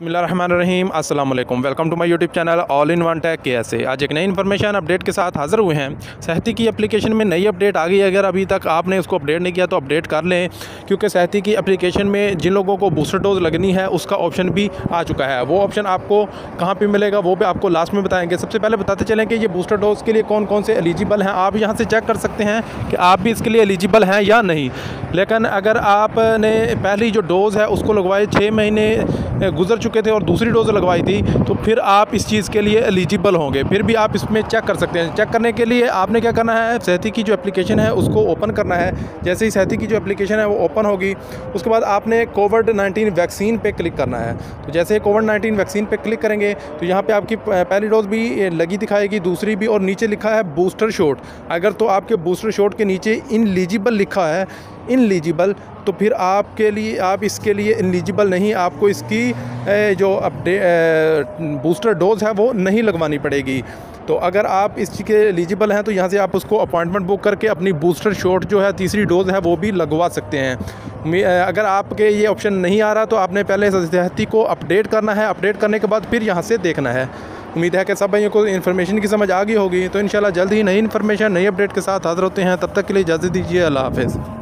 बसमीम अल्लाम welcome to my YouTube channel all in one tech के ऐसे आज एक नई इन्फॉर्मेशन अपडेट के साथ हाज़िर हुए हैं। सहती की एप्लीकेशन में नई अपडेट आ गई है। अगर अभी तक आपने उसको अपडेट नहीं किया तो अपडेट कर लें, क्योंकि सहती की एप्लीकेशन में जिन लोगों को बूस्टर डोज लगनी है, उसका ऑप्शन भी आ चुका है। वो ऑप्शन आपको कहाँ पर मिलेगा, वो भी आपको लास्ट में बताएँगे। सबसे पहले बताते चलें कि ये बूस्टर डोज के लिए कौन कौन से एलिजिबल हैं। आप यहाँ से चेक कर सकते हैं कि आप भी इसके लिए एलिजिबल हैं या नहीं। लेकिन अगर आपने पहली जो डोज़ है, उसको लगवाए छः महीने गुजर चुके थे और दूसरी डोज़ लगवाई थी तो फिर आप इस चीज़ के लिए एलिजिबल होंगे। फिर भी आप इसमें चेक कर सकते हैं। चेक करने के लिए आपने क्या करना है, सहती की जो एप्लीकेशन है, उसको ओपन करना है। जैसे ही सहती की जो एप्लीकेशन है, वो ओपन होगी, उसके बाद आपने कोविड नाइन्टीन वैक्सीन पर क्लिक करना है। तो जैसे कोविड नाइन्टीन वैक्सीन पर क्लिक करेंगे तो यहाँ पर आपकी पहली डोज़ भी लगी दिखाएगी, दूसरी भी, और नीचे लिखा है बूस्टर शॉट। अगर तो आपके बूस्टर शॉट के नीचे इनलिजिबल लिखा है इनलिजिबल तो फिर आपके लिए, आप इसके लिए इलिजिबल नहीं, आपको इसकी जो अपडे बूस्टर डोज़ है, वो नहीं लगवानी पड़ेगी। तो अगर आप इसके एलिजिबल हैं तो यहाँ से आप उसको अपॉइंटमेंट बुक करके अपनी बूस्टर शॉट जो है, तीसरी डोज़ है, वो भी लगवा सकते हैं। अगर आपके ये ऑप्शन नहीं आ रहा तो आपने पहले सहती को अपडेट करना है। अपडेट करने के बाद फिर यहाँ से देखना है। उम्मीद है कि सब भाइयों को इन्फॉर्मेशन की समझ आ गई होगी। तो इन जल्द ही नई इन्फॉर्मेशन, नई अपडेट के साथ हाजिर होते हैं। तब तक के लिए इजाज़त दीजिए। अल्लाह हाफ़